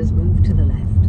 Move to the left.